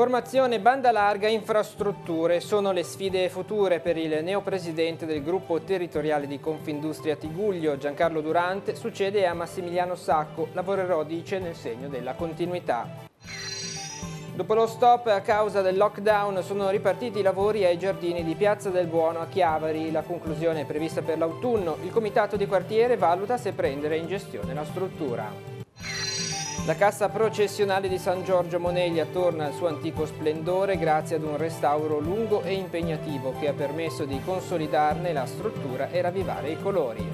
Formazione banda larga infrastrutture sono le sfide future per il neopresidente del gruppo territoriale di Confindustria Tiguglio, Giancarlo Durante, succede a Massimiliano Sacco, lavorerò dice nel segno della continuità. Dopo lo stop a causa del lockdown sono ripartiti i lavori ai giardini di Piazza del Buono a Chiavari. La conclusione è prevista per l'autunno. Il comitato di quartiere valuta se prendere in gestione la struttura. La cassa processionale di San Giorgio Moneglia torna al suo antico splendore grazie ad un restauro lungo e impegnativo che ha permesso di consolidarne la struttura e ravvivare i colori.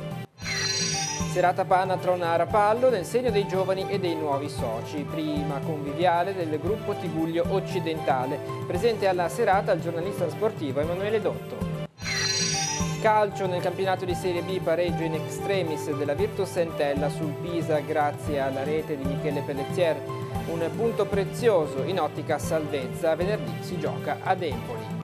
Serata Panatron a Rapallo nel segno dei giovani e dei nuovi soci, prima conviviale del gruppo Tiguglio Occidentale, presente alla serata il giornalista sportivo Emanuele Dotto. Calcio nel campionato di Serie B pareggio in extremis della Virtus Entella sul Pisa grazie alla rete di Michele Pelletier. Un punto prezioso in ottica salvezza. Venerdì si gioca ad Empoli.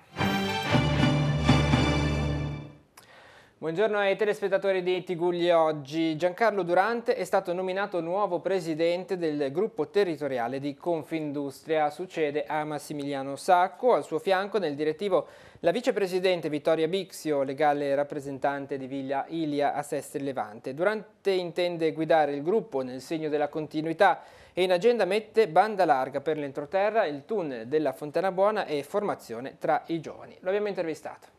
Buongiorno ai telespettatori di Tigugli oggi. Giancarlo Durante è stato nominato nuovo presidente del gruppo territoriale di Confindustria. Succede a Massimiliano Sacco, al suo fianco nel direttivo la vicepresidente Vittoria Bixio, legale rappresentante di Viglia Ilia a Sestri Levante. Durante intende guidare il gruppo nel segno della continuità e in agenda mette banda larga per l'entroterra, il tunnel della Fontana Buona e formazione tra i giovani. Lo abbiamo intervistato.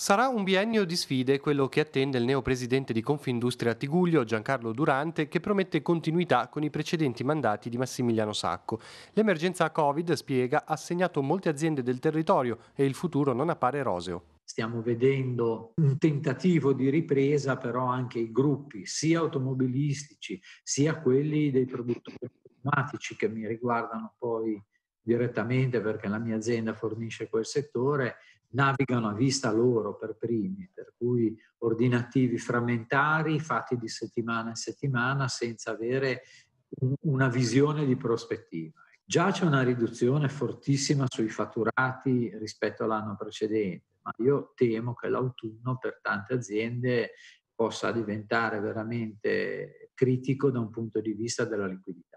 Sarà un biennio di sfide quello che attende il neopresidente di Confindustria Tiguglio, Giancarlo Durante, che promette continuità con i precedenti mandati di Massimiliano Sacco. L'emergenza Covid, spiega, ha segnato molte aziende del territorio e il futuro non appare roseo. Stiamo vedendo un tentativo di ripresa, però anche i gruppi, sia automobilistici, sia quelli dei produttori automatici che mi riguardano poi direttamente perché la mia azienda fornisce quel settore, navigano a vista loro per primi, per cui ordinativi frammentari fatti di settimana in settimana senza avere un, una visione di prospettiva. Già c'è una riduzione fortissima sui fatturati rispetto all'anno precedente, ma io temo che l'autunno per tante aziende possa diventare veramente critico da un punto di vista della liquidità.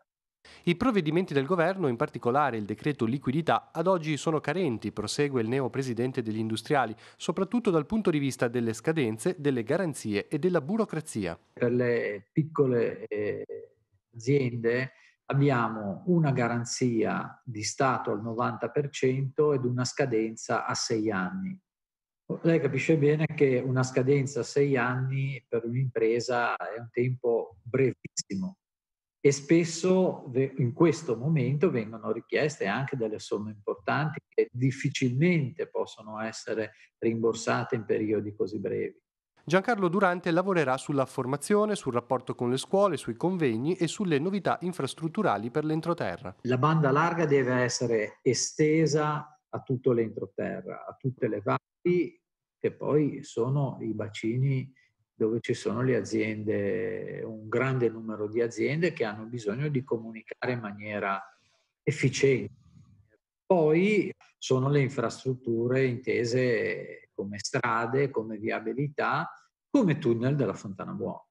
I provvedimenti del governo, in particolare il decreto liquidità, ad oggi sono carenti, prosegue il neopresidente degli industriali, soprattutto dal punto di vista delle scadenze, delle garanzie e della burocrazia. Per le piccole eh, aziende abbiamo una garanzia di Stato al 90% ed una scadenza a sei anni. Lei capisce bene che una scadenza a sei anni per un'impresa è un tempo brevissimo e spesso in questo momento vengono richieste anche delle somme importanti che difficilmente possono essere rimborsate in periodi così brevi. Giancarlo Durante lavorerà sulla formazione, sul rapporto con le scuole, sui convegni e sulle novità infrastrutturali per l'entroterra. La banda larga deve essere estesa a tutto l'entroterra, a tutte le valli che poi sono i bacini dove ci sono le aziende, un grande numero di aziende che hanno bisogno di comunicare in maniera efficiente. Poi sono le infrastrutture intese come strade, come viabilità, come tunnel della Fontana Buona.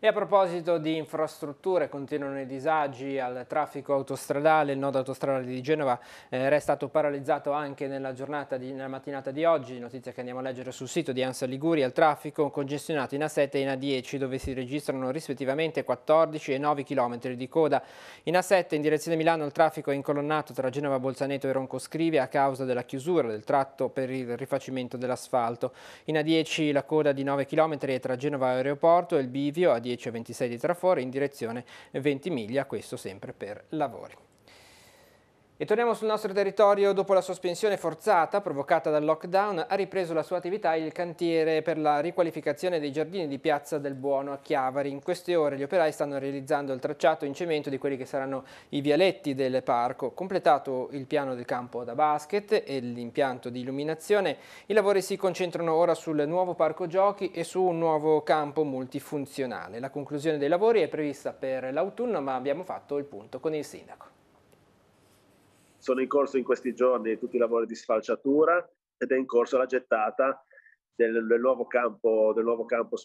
E a proposito di infrastrutture, continuano i disagi al traffico autostradale, il nodo autostradale di Genova eh, è stato paralizzato anche nella, di, nella mattinata di oggi, notizia che andiamo a leggere sul sito di Ansa Liguria, il traffico congestionato in A7 e in A10 dove si registrano rispettivamente 14 e 9 km di coda. In A7 in direzione Milano il traffico è incolonnato tra Genova Bolzaneto e Ronco Scrivia a causa della chiusura del tratto per il rifacimento dell'asfalto. In A10 la coda di 9 km è tra Genova Aeroporto e il bivio a 10 e 26 di Traforo in direzione Ventimiglia, questo sempre per lavori. E torniamo sul nostro territorio. Dopo la sospensione forzata provocata dal lockdown ha ripreso la sua attività il cantiere per la riqualificazione dei giardini di Piazza del Buono a Chiavari. In queste ore gli operai stanno realizzando il tracciato in cemento di quelli che saranno i vialetti del parco. Completato il piano del campo da basket e l'impianto di illuminazione, i lavori si concentrano ora sul nuovo parco giochi e su un nuovo campo multifunzionale. La conclusione dei lavori è prevista per l'autunno ma abbiamo fatto il punto con il sindaco sono in corso in questi giorni tutti i lavori di sfalciatura ed è in corso la gettata del, del, nuovo, campo, del nuovo campo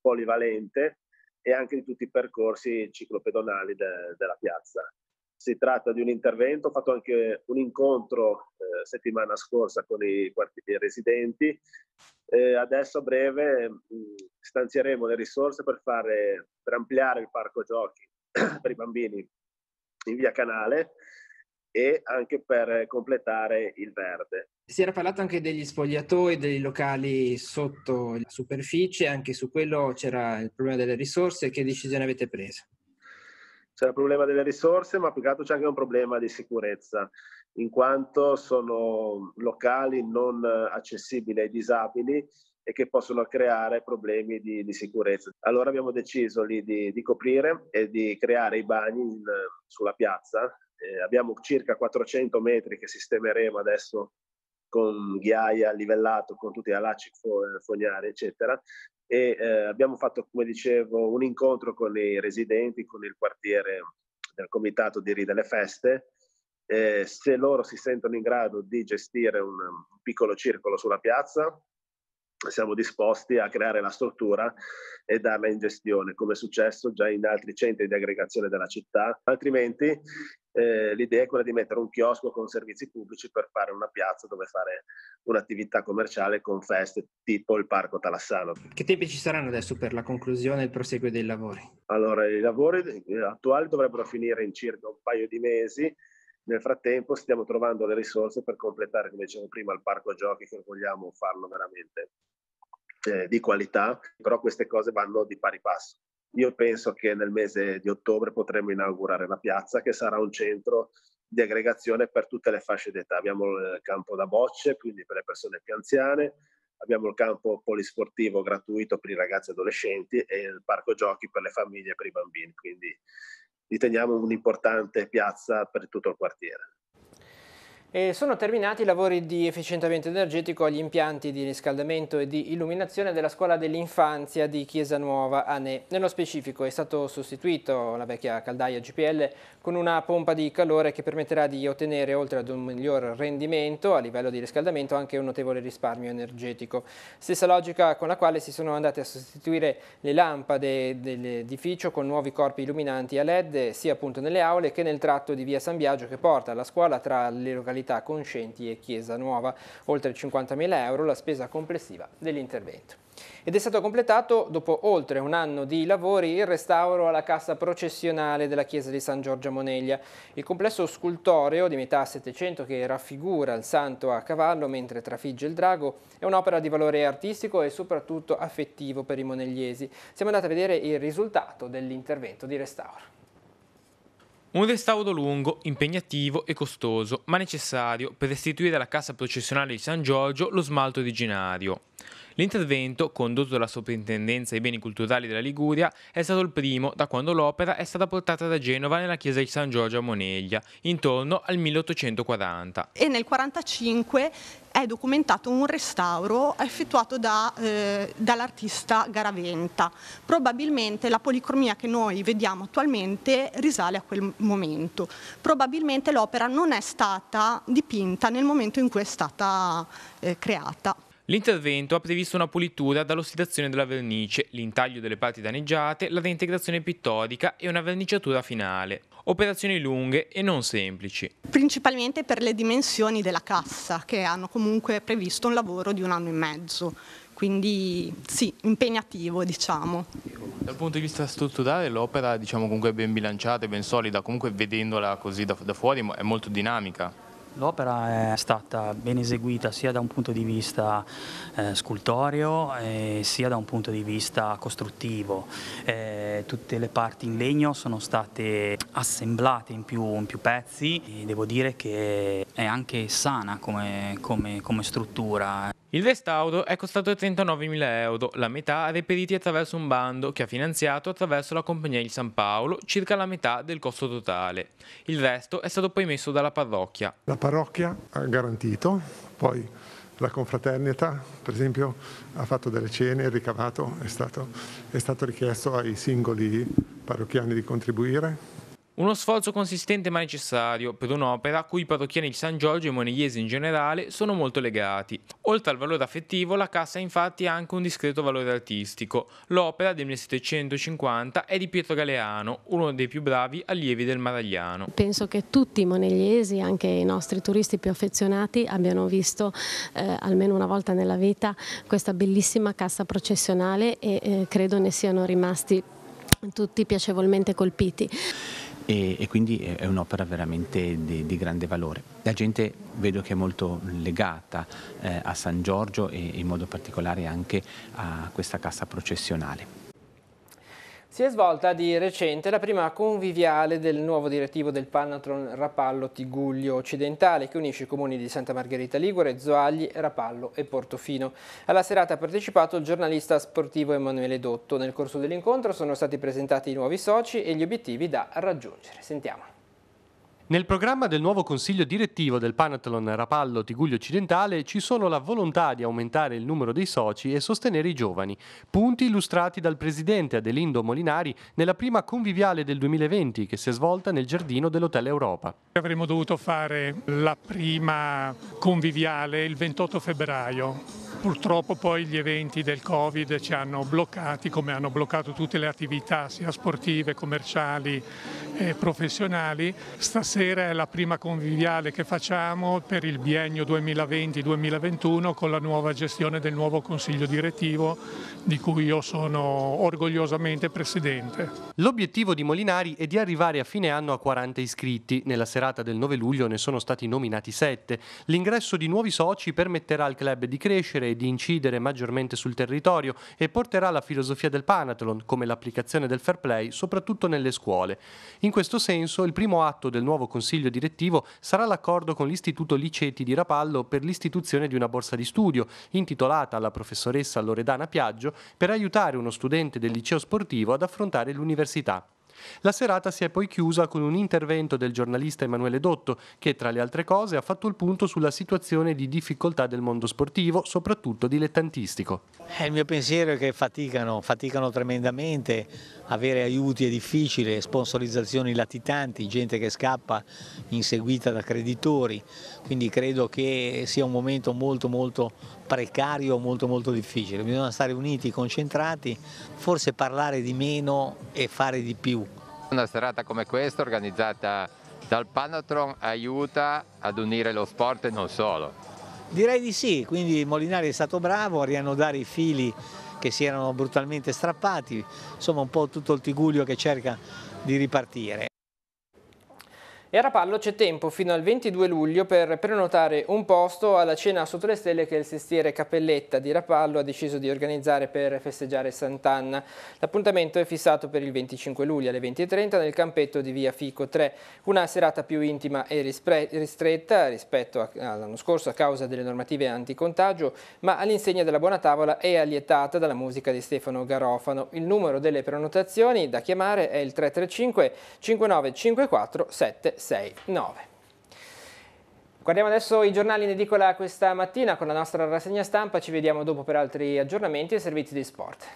polivalente e anche di tutti i percorsi ciclopedonali de, della piazza. Si tratta di un intervento, ho fatto anche un incontro eh, settimana scorsa con i quartieri residenti. Eh, adesso a breve mh, stanzieremo le risorse per, fare, per ampliare il parco giochi per i bambini in via Canale e anche per completare il verde. Si era parlato anche degli spogliatoi, dei locali sotto la superficie, anche su quello c'era il problema delle risorse. Che decisione avete preso? C'è il problema delle risorse, ma più che altro c'è anche un problema di sicurezza, in quanto sono locali non accessibili ai disabili e che possono creare problemi di, di sicurezza. Allora abbiamo deciso lì di, di, coprire e di creare i bagni in, sulla piazza. Eh, abbiamo circa 400 metri che sistemeremo adesso con ghiaia livellato, con tutti i allacci fognari, eccetera. E eh, abbiamo fatto, come dicevo, un incontro con i residenti, con il quartiere del comitato di Ride le Feste. Eh, se loro si sentono in grado di gestire un, un piccolo circolo sulla piazza, siamo disposti a creare la struttura e darla in gestione, come è successo già in altri centri di aggregazione della città. Altrimenti eh, l'idea è quella di mettere un chiosco con servizi pubblici per fare una piazza dove fare un'attività commerciale con feste tipo il Parco Talassano. Che tempi ci saranno adesso per la conclusione e il proseguo dei lavori? Allora, i lavori attuali dovrebbero finire in circa un paio di mesi. Nel frattempo stiamo trovando le risorse per completare, come dicevo prima, il parco giochi che vogliamo farlo veramente eh, di qualità, però queste cose vanno di pari passo. Io penso che nel mese di ottobre potremo inaugurare la piazza che sarà un centro di aggregazione per tutte le fasce d'età. Abbiamo il campo da bocce, quindi per le persone più anziane, abbiamo il campo polisportivo gratuito per i ragazzi e adolescenti e il parco giochi per le famiglie e per i bambini. Quindi riteniamo un'importante piazza per tutto il quartiere. E sono terminati i lavori di efficientamento energetico agli impianti di riscaldamento e di illuminazione della scuola dell'infanzia di Chiesa Nuova Ane. Nello specifico è stato sostituito la vecchia caldaia GPL con una pompa di calore che permetterà di ottenere oltre ad un miglior rendimento a livello di riscaldamento anche un notevole risparmio energetico. Stessa logica con la quale si sono andate a sostituire le lampade dell'edificio con nuovi corpi illuminanti a LED sia appunto nelle aule che nel tratto di via San Biagio che porta alla scuola tra le località località Conscienti e Chiesa Nuova, oltre 50.000 euro la spesa complessiva dell'intervento. Ed è stato completato, dopo oltre un anno di lavori, il restauro alla cassa processionale della chiesa di San Giorgio a Moneglia. Il complesso scultoreo di metà Settecento che raffigura il santo a cavallo mentre trafigge il drago è un'opera di valore artistico e soprattutto affettivo per i monegliesi. Siamo andati a vedere il risultato dell'intervento di restauro. Un restauro lungo, impegnativo e costoso, ma necessario per restituire alla Cassa Processionale di San Giorgio lo smalto originario. L'intervento, condotto dalla Soprintendenza ai beni culturali della Liguria, è stato il primo da quando l'opera è stata portata da Genova nella chiesa di San Giorgio a Moneglia, intorno al 1840. E nel 1945 è documentato un restauro effettuato da, eh, dall'artista Garaventa. Probabilmente la policromia che noi vediamo attualmente risale a quel momento. Probabilmente l'opera non è stata dipinta nel momento in cui è stata eh, creata. L'intervento ha previsto una pulitura dall'ossidazione della vernice, l'intaglio delle parti danneggiate, la reintegrazione pittorica e una verniciatura finale. Operazioni lunghe e non semplici. Principalmente per le dimensioni della cassa, che hanno comunque previsto un lavoro di un anno e mezzo. Quindi sì, impegnativo diciamo. Dal punto di vista strutturale l'opera diciamo comunque ben bilanciata e ben solida, comunque vedendola così da, da fuori è molto dinamica. L'opera è stata ben eseguita sia da un punto di vista eh, scultoreo eh, sia da un punto di vista costruttivo. Eh, tutte le parti in legno sono state assemblate in più, in più pezzi e devo dire che è anche sana come, come, come struttura. Il restauro è costato 39.000 euro, la metà reperiti attraverso un bando che ha finanziato attraverso la Compagnia di San Paolo circa la metà del costo totale. Il resto è stato poi messo dalla parrocchia. La parrocchia ha garantito, poi la confraternita per esempio ha fatto delle cene, il ricavato è stato, è stato richiesto ai singoli parrocchiani di contribuire Uno sforzo consistente ma necessario per un'opera a cui i parrocchiani di San Giorgio e i monegliesi in generale sono molto legati. Oltre al valore affettivo, la cassa infatti ha anche un discreto valore artistico. L'opera del 1750 è di Pietro Galeano, uno dei più bravi allievi del Maragliano. Penso che tutti i monegliesi, anche i nostri turisti più affezionati, abbiano visto eh, almeno una volta nella vita questa bellissima cassa processionale e eh, credo ne siano rimasti tutti piacevolmente colpiti e, e quindi è un'opera veramente di, di, grande valore. La gente vedo che è molto legata eh, a San Giorgio e in modo particolare anche a questa cassa processionale. Si è svolta di recente la prima conviviale del nuovo direttivo del Panatron Rapallo Tiguglio Occidentale che unisce i comuni di Santa Margherita Ligure, Zoagli, Rapallo e Portofino. Alla serata ha partecipato il giornalista sportivo Emanuele Dotto. Nel corso dell'incontro sono stati presentati i nuovi soci e gli obiettivi da raggiungere. Sentiamo. Nel programma del nuovo consiglio direttivo del Panathlon Rapallo Tiguglio Occidentale ci sono la volontà di aumentare il numero dei soci e sostenere i giovani, punti illustrati dal presidente Adelindo Molinari nella prima conviviale del 2020 che si è svolta nel giardino dell'Hotel Europa. Avremmo dovuto fare la prima conviviale il 28 febbraio Purtroppo poi gli eventi del Covid ci hanno bloccati, come hanno bloccato tutte le attività sia sportive, commerciali e professionali. Stasera è la prima conviviale che facciamo per il biennio 2020-2021 con la nuova gestione del nuovo consiglio direttivo di cui io sono orgogliosamente presidente. L'obiettivo di Molinari è di arrivare a fine anno a 40 iscritti. Nella serata del 9 luglio ne sono stati nominati 7. L'ingresso di nuovi soci permetterà al club di crescere e di incidere maggiormente sul territorio e porterà la filosofia del Panathlon, come l'applicazione del fair play, soprattutto nelle scuole. In questo senso, il primo atto del nuovo consiglio direttivo sarà l'accordo con l'Istituto Liceti di Rapallo per l'istituzione di una borsa di studio, intitolata alla professoressa Loredana Piaggio, per aiutare uno studente del liceo sportivo ad affrontare l'università. La serata si è poi chiusa con un intervento del giornalista Emanuele Dotto che, tra le altre cose, ha fatto il punto sulla situazione di difficoltà del mondo sportivo, soprattutto dilettantistico. Il mio pensiero è che faticano, faticano tremendamente, avere aiuti è difficile, sponsorizzazioni latitanti, gente che scappa inseguita da creditori, quindi credo che sia un momento molto molto precario, molto molto difficile. Bisogna stare uniti, concentrati, forse parlare di meno e fare di più. Una serata come questa organizzata dal Panatron aiuta ad unire lo sport e non solo. Direi di sì, quindi Molinari è stato bravo a riannodare i fili che si erano brutalmente strappati, insomma un po' tutto il Tiguglio che cerca di ripartire. E a Rapallo c'è tempo fino al 22 luglio per prenotare un posto alla cena sotto le stelle che il sestiere Cappelletta di Rapallo ha deciso di organizzare per festeggiare Sant'Anna. L'appuntamento è fissato per il 25 luglio alle 20.30 nel campetto di via Fico 3, una serata più intima e ristretta rispetto all'anno scorso a causa delle normative anticontagio, ma all'insegna della buona tavola è allietata dalla musica di Stefano Garofano. Il numero delle prenotazioni da chiamare è il 335 5954 76. 6, 9. Guardiamo adesso i giornali in edicola questa mattina con la nostra rassegna stampa, ci vediamo dopo per altri aggiornamenti e servizi di sport.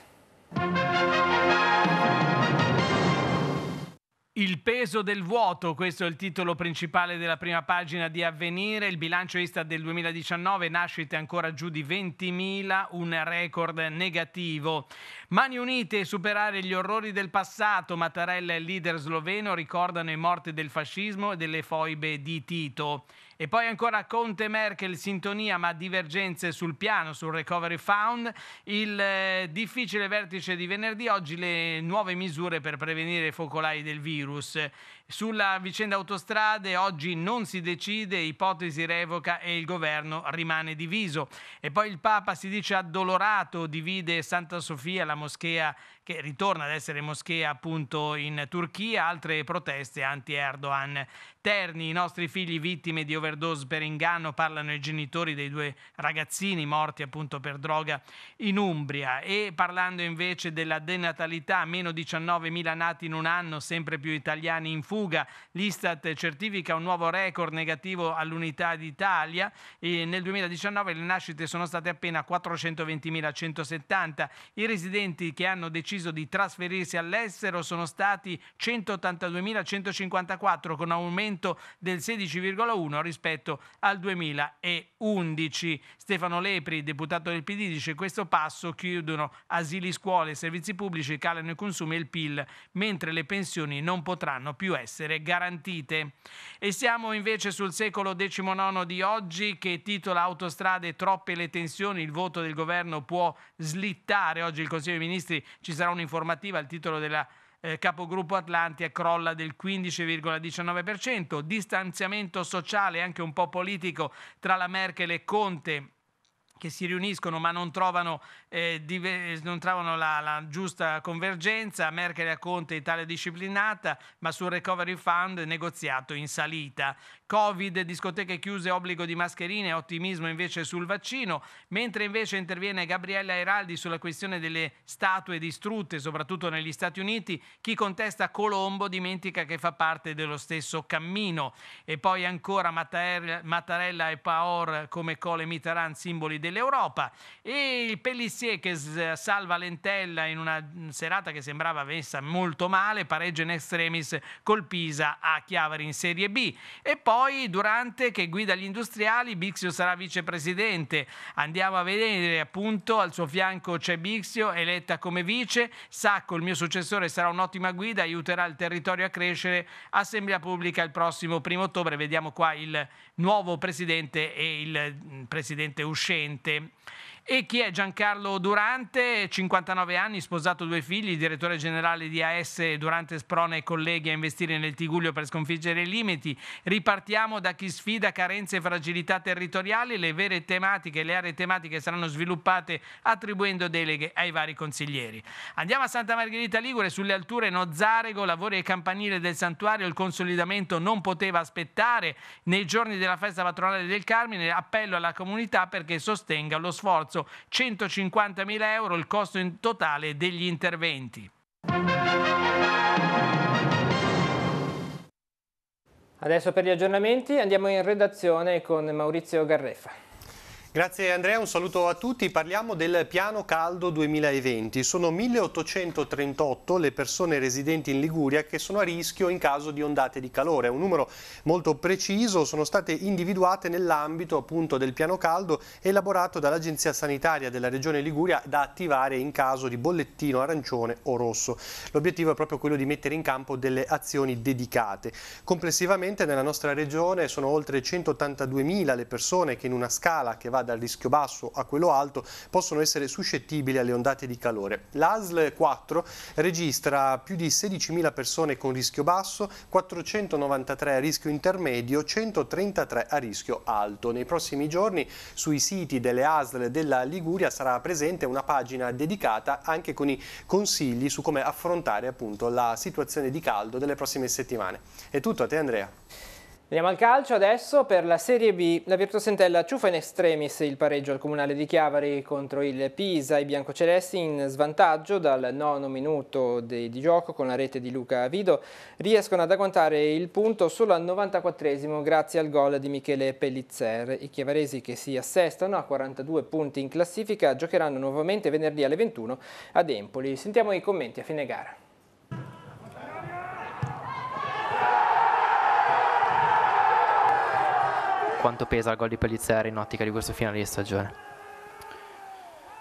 Il peso del vuoto, questo è il titolo principale della prima pagina di Avvenire. Il bilancio Istat del 2019, nascite ancora giù di 20.000, un record negativo. Mani unite, superare gli orrori del passato. Mattarella e il leader sloveno ricordano i morti del fascismo e delle foibe di Tito. E poi ancora Conte Merkel, sintonia ma divergenze sul piano, sul recovery fund. Il eh, difficile vertice di venerdì, oggi le nuove misure per prevenire i focolai del virus. Sulla vicenda autostrade oggi non si decide, ipotesi revoca e il governo rimane diviso. E poi il Papa si dice addolorato, divide Santa Sofia, la moschea che ritorna ad essere moschea appunto in Turchia, altre proteste anti-Erdogan. Terni, i nostri figli vittime di overdose overdose per inganno, parlano i genitori dei due ragazzini morti appunto per droga in Umbria. E parlando invece della denatalità, meno 19.000 nati in un anno, sempre più italiani in fuga, l'Istat certifica un nuovo record negativo all'unità d'Italia. E nel 2019 le nascite sono state appena 420.170, i residenti che hanno deciso di trasferirsi all'estero sono stati 182.154 con aumento del 16,1 rispetto al 2011. Stefano Lepri, deputato del PD, dice questo passo chiudono asili, scuole, servizi pubblici, calano i consumi e il PIL, mentre le pensioni non potranno più essere garantite. E siamo invece sul secolo XIX di oggi che titola Autostrade troppe le tensioni, il voto del governo può slittare. Oggi il Consiglio dei Ministri ci sarà un'informativa al titolo della eh, capogruppo Atlantia crolla del 15,19%, distanziamento sociale anche un po' politico tra la Merkel e Conte che si riuniscono ma non trovano, eh, dive- non trovano la, la, giusta convergenza, Merkel e Conte Italia disciplinata, ma sul recovery fund negoziato in salita. Covid, discoteche chiuse, obbligo di mascherine, ottimismo invece sul vaccino, mentre invece interviene Gabriella Eraldi sulla questione delle statue distrutte, soprattutto negli Stati Uniti, chi contesta Colombo dimentica che fa parte dello stesso cammino. E poi ancora Mattarella e Paor come Cole Mitterrand, simboli dell'Europa, e il Pellissier che salva Lentella in una serata che sembrava messa molto male, pareggio in extremis col Pisa a Chiavari in Serie B. E poi poi Durante che guida gli industriali, Bixio sarà vicepresidente. Andiamo a vedere appunto al suo fianco c'è Bixio, eletta come vice. Sacco, il mio successore, sarà un'ottima guida, aiuterà il territorio a crescere. Assemblea pubblica il prossimo primo ottobre. Vediamo qua il nuovo presidente e il mm, presidente uscente. 20 E chi è Giancarlo Durante? 59 anni, sposato due figli, direttore generale di AS Durante Sprone e colleghi a investire nel Tiguglio per sconfiggere i limiti. Ripartiamo da chi sfida carenze e fragilità territoriali. Le vere tematiche, le aree tematiche saranno sviluppate attribuendo deleghe ai vari consiglieri. Andiamo a Santa Margherita Ligure, sulle alture Nozzarego, lavori e campanile del santuario. Il consolidamento non poteva aspettare. Nei giorni della festa patronale del Carmine, appello alla comunità perché sostenga lo sforzo 150.000 euro il costo in totale degli interventi. Adesso per gli aggiornamenti andiamo in redazione con Maurizio Garreffa. Grazie Andrea, un saluto a tutti. Parliamo del piano caldo 2020. Sono 1838 le persone residenti in Liguria che sono a rischio in caso di ondate di calore. È un numero molto preciso, sono state individuate nell'ambito appunto del piano caldo elaborato dall'Agenzia Sanitaria della Regione Liguria da attivare in caso di bollettino arancione o rosso. L'obiettivo è proprio quello di mettere in campo delle azioni dedicate. Complessivamente nella nostra regione sono oltre 182.000 le persone che in una scala che va dal rischio basso a quello alto possono essere suscettibili alle ondate di calore. L'ASL 4 registra più di 16.000 persone con rischio basso, 493 a rischio intermedio, 133 a rischio alto. Nei prossimi giorni sui siti delle ASL della Liguria sarà presente una pagina dedicata anche con i consigli su come affrontare appunto la situazione di caldo delle prossime settimane. È tutto a te Andrea. Andiamo al calcio adesso per la Serie B. La Virtusentella ciuffa in extremis il pareggio al Comunale di Chiavari contro il Pisa. I biancocelesti in svantaggio dal nono minuto di, di gioco con la rete di Luca Vido riescono ad agguantare il punto solo al 94esimo grazie al gol di Michele Pellizzer. I chiavaresi che si assestano a 42 punti in classifica giocheranno nuovamente venerdì alle 21 ad Empoli. Sentiamo i commenti a fine gara. Quanto pesa il gol di Pellizzeri in ottica di questo finale di stagione?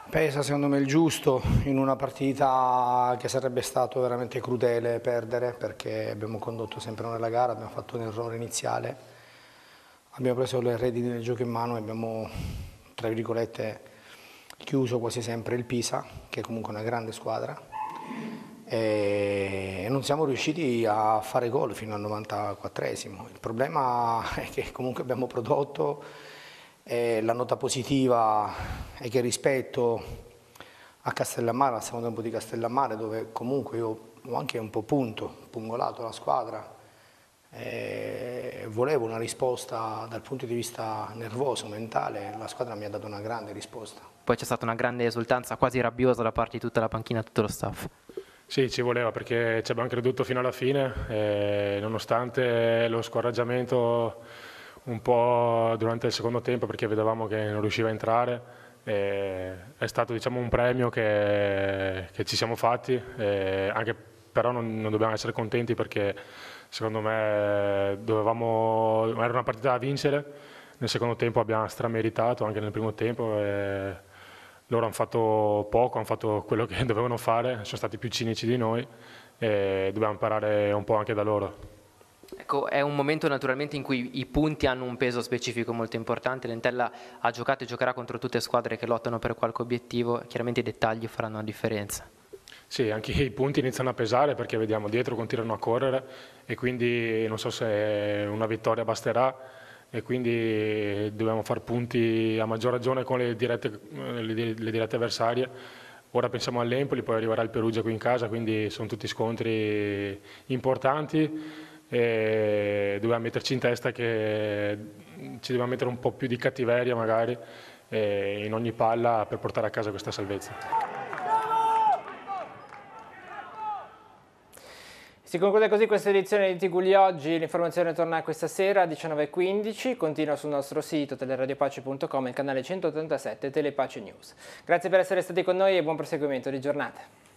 Pesa secondo me il giusto in una partita che sarebbe stato veramente crudele perdere perché abbiamo condotto sempre nella gara, abbiamo fatto un errore iniziale, abbiamo preso le redini del gioco in mano e abbiamo tra virgolette chiuso quasi sempre il Pisa che è comunque una grande squadra e non siamo riusciti a fare gol fino al 94esimo. Il problema è che comunque abbiamo prodotto, eh, la nota positiva è che rispetto a Castellammare, al secondo tempo di Castellammare, dove comunque io ho anche un po' punto, pungolato la squadra, eh, volevo una risposta dal punto di vista nervoso, mentale, la squadra mi ha dato una grande risposta. Poi c'è stata una grande esultanza quasi rabbiosa da parte di tutta la panchina, tutto lo staff. Sì, ci voleva perché ci abbiamo creduto fino alla fine, nonostante lo scoraggiamento un po' durante il secondo tempo perché vedevamo che non riusciva a entrare, è stato diciamo, un premio che, che ci siamo fatti, anche però non, non dobbiamo essere contenti perché secondo me dovevamo, era una partita da vincere, nel secondo tempo abbiamo strameritato, anche nel primo tempo. E loro hanno fatto poco, hanno fatto quello che dovevano fare, sono stati più cinici di noi e dobbiamo imparare un po' anche da loro. Ecco, è un momento naturalmente in cui i punti hanno un peso specifico molto importante, Lentella ha giocato e giocherà contro tutte le squadre che lottano per qualche obiettivo, chiaramente i dettagli faranno la differenza. Sì, anche i punti iniziano a pesare perché vediamo dietro continuano a correre e quindi non so se una vittoria basterà e quindi dobbiamo fare punti a maggior ragione con le dirette, le dirette avversarie. Ora pensiamo all'Empoli, poi arriverà il Perugia qui in casa, quindi sono tutti scontri importanti e dobbiamo metterci in testa che ci dobbiamo mettere un po' più di cattiveria magari in ogni palla per portare a casa questa salvezza. Si conclude così questa edizione di Tiguli oggi, l'informazione torna questa sera alle 19.15, continua sul nostro sito teleradiopace.com e il canale 187 Telepace News. Grazie per essere stati con noi e buon proseguimento di giornata.